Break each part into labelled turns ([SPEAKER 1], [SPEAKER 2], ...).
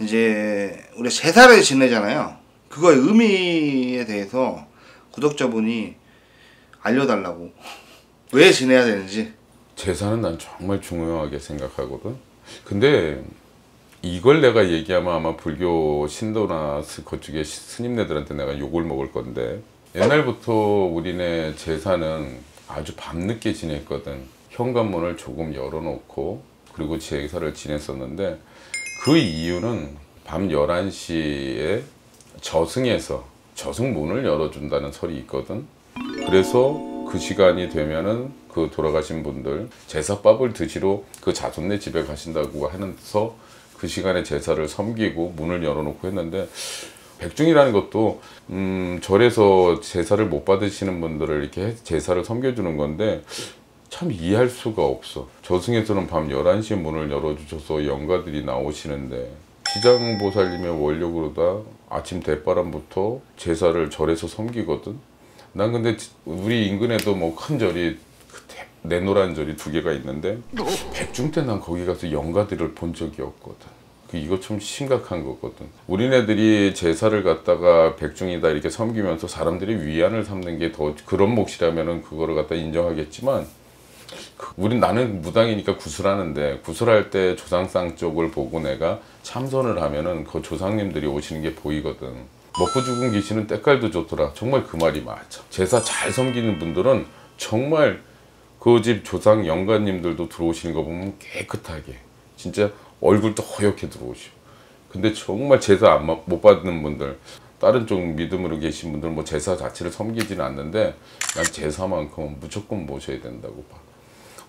[SPEAKER 1] 이제 우리 제사를 지내잖아요. 그거의 의미에 대해서 구독자분이 알려달라고 왜 지내야 되는지
[SPEAKER 2] 제사는 난 정말 중요하게 생각하거든. 근데 이걸 내가 얘기하면 아마 불교 신도나 시- 스님네들한테 내가 욕을 먹을 건데 옛날부터 우리네 제사는 아주 밤늦게 지냈거든. 현관문을 조금 열어놓고 그리고 제사를 지냈었는데 그 이유는 밤 11시에 저승에서 저승문을 열어준다는 설이 있거든. 그래서 그 시간이 되면은 그 돌아가신 분들 제사밥을 드시러 그 자손네 집에 가신다고 하면서 그 시간에 제사를 섬기고 문을 열어놓고 했는데 백중이라는 것도 음 절에서 제사를 못 받으시는 분들을 이렇게 해- 제사를 섬겨주는 건데 참 이해할 수가 없어. 저승에서는 밤 11시에 문을 열어주셔서 영가들이 나오시는데 지장보살님의 원력으로다 아침 대바람부터 제사를 절에서 섬기거든. 난 근데 지- 우리 인근에도 뭐 큰 절이 그 대- 내노란 절이 두 개가 있는데 백중 때 난 거기 가서 영가들을 본 적이 없거든. 그 이거 좀 심각한 거거든. 우리네들이 제사를 갖다가 백중이다 이렇게 섬기면서 사람들이 위안을 삼는 게 더 그런 몫이라면은 그거를 갖다 인정하겠지만 그- 우린 나는 무당이니까 구슬하는데 구슬할 때 조상상 쪽을 보고 내가 참선을 하면은 그 조상님들이 오시는 게 보이거든. 먹고 죽은 귀신은 때깔도 좋더라. 정말 그 말이 맞아. 제사 잘 섬기는 분들은 정말 그 집 조상 영가님들도 들어오시는 거 보면 깨끗하게 진짜 얼굴도 허옇게 들어오시고. 근데 정말 제사 안, 마- 못 받는 분들 다른 쪽 믿음으로 계신 분들 뭐 제사 자체를 섬기지는 않는데 난 제사만큼은 무조건 모셔야 된다고 봐.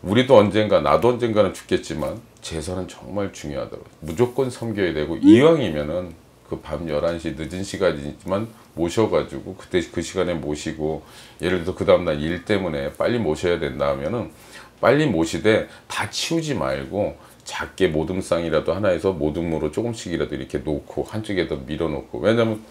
[SPEAKER 2] 우리도 언젠가 나도 언젠가는 죽겠지만 제사는 정말 중요하더라고. 무조건 섬겨야 되고 이왕이면은 그 밤 11시 늦은 시간이지만 모셔가지고 그때 그 시간에 모시고 예를 들어서 그 다음날 일 때문에 빨리 모셔야 된다 하면은 빨리 모시되 다 치우지 말고 작게 모둠상이라도 하나에서 모둠으로 조금씩이라도 이렇게 놓고 한쪽에다 밀어놓고 왜냐면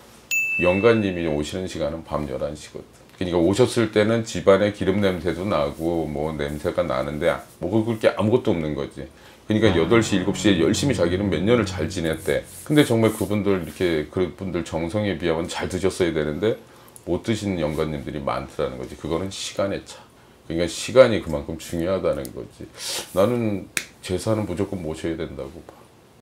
[SPEAKER 2] 영가님이 오시는 시간은 밤 11시거든. 그러니까 오셨을 때는 집안에 기름 냄새도 나고 뭐 냄새가 나는데 먹을 게 아무것도 없는 거지. 그러니까 8시, 7시에 열심히 자기는 몇 년을 잘 지냈대. 근데 정말 그분들 이렇게 그분들 정성에 비하면 잘 드셨어야 되는데 못 드시는 영가님들이 많더라는 거지. 그거는 시간의 차. 그러니까 시간이 그만큼 중요하다는 거지. 나는 제사는 무조건 모셔야 된다고 봐.